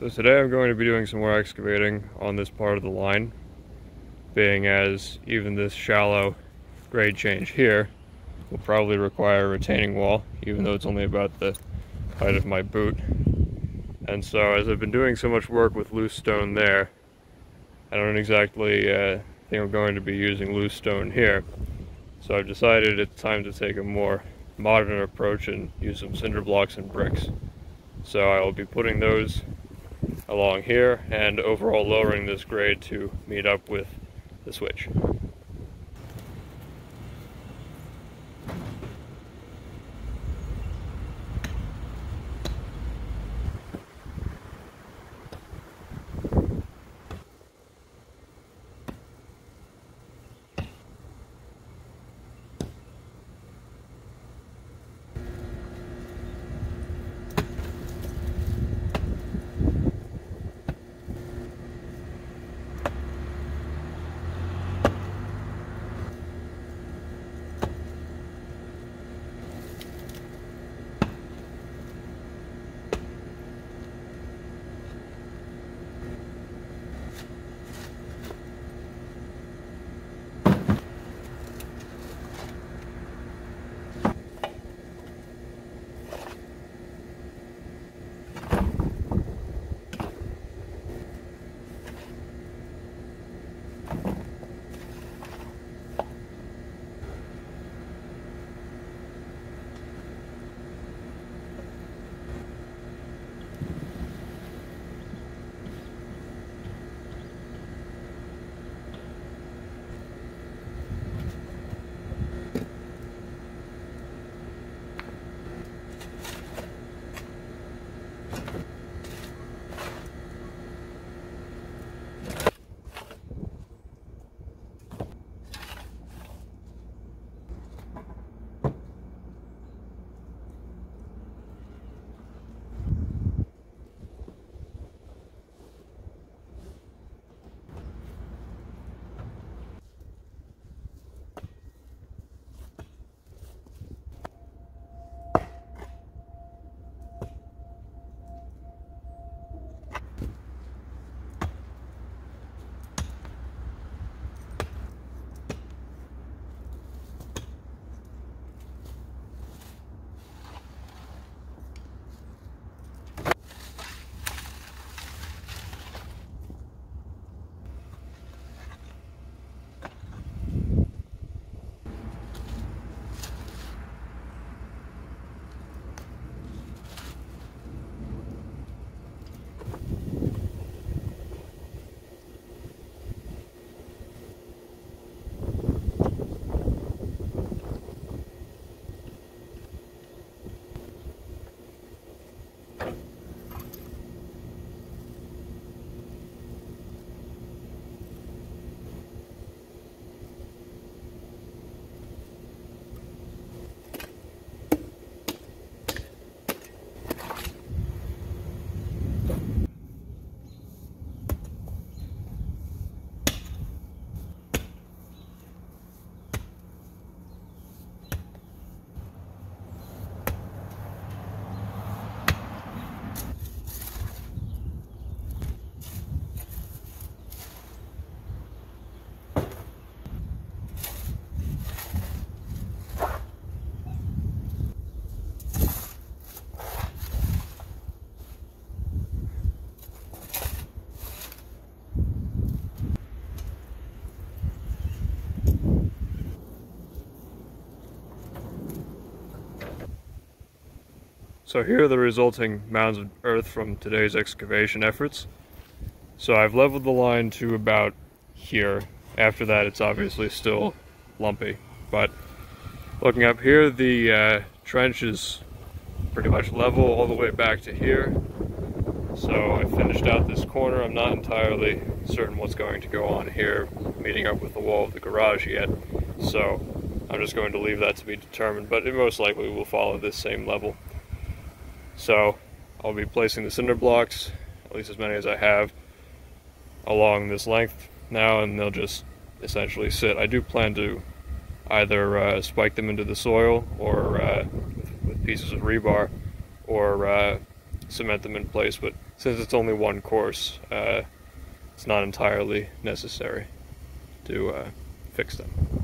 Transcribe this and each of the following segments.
So today I'm going to be doing some more excavating on this part of the line, being as even this shallow grade change here will probably require a retaining wall, even though it's only about the height of my boot. And so as I've been doing so much work with loose stone there, I don't exactly uh, think I'm going to be using loose stone here. So I've decided it's time to take a more modern approach and use some cinder blocks and bricks. So I will be putting those along here and overall lowering this grade to meet up with the switch. So here are the resulting mounds of earth from today's excavation efforts. So I've leveled the line to about here. After that it's obviously still lumpy, but looking up here the uh, trench is pretty much level all the way back to here. So I finished out this corner. I'm not entirely certain what's going to go on here, meeting up with the wall of the garage yet. So I'm just going to leave that to be determined, but it most likely will follow this same level. So I'll be placing the cinder blocks, at least as many as I have, along this length now, and they'll just essentially sit. I do plan to either uh, spike them into the soil or uh, with, pieces of rebar or uh, cement them in place, but since it's only one course, uh, it's not entirely necessary to uh, fix them.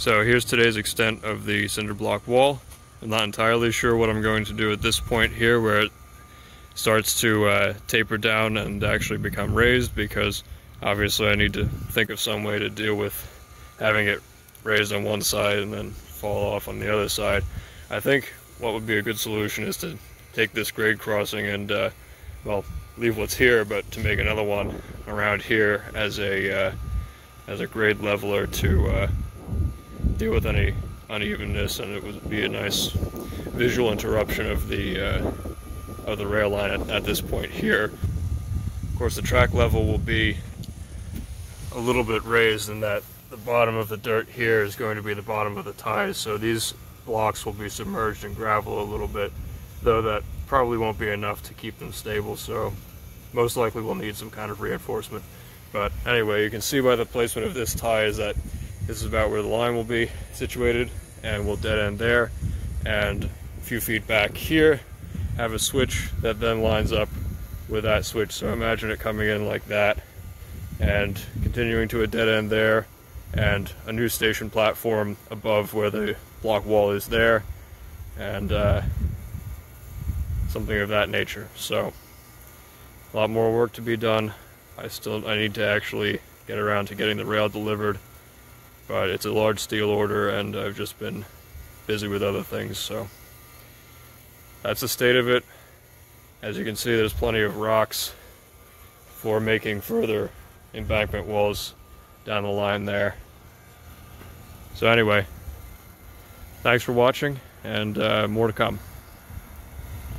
So here's today's extent of the cinder block wall. I'm not entirely sure what I'm going to do at this point here where it starts to uh, taper down and actually become raised because obviously I need to think of some way to deal with having it raised on one side and then fall off on the other side. I think what would be a good solution is to take this grade crossing and uh, well leave what's here but to make another one around here as a uh, as a grade leveler to uh, deal with any unevenness and it would be a nice visual interruption of the uh, of the rail line at, at, this point here. Of course the track level will be a little bit raised in that the bottom of the dirt here is going to be the bottom of the ties so these blocks will be submerged in gravel a little bit though that probably won't be enough to keep them stable so most likely we'll need some kind of reinforcement but anyway you can see by the placement of this tie is that this is about where the line will be situated and we'll dead end there and a few feet back here have a switch that then lines up with that switch. So imagine it coming in like that and continuing to a dead end there and a new station platform above where the block wall is there and uh, something of that nature. So a lot more work to be done. I still I need to actually get around to getting the rail delivered but it's a large steel order and I've just been busy with other things so. That's the state of it. As you can see there's plenty of rocks for making further embankment walls down the line there. So anyway thanks for watching and uh, more to come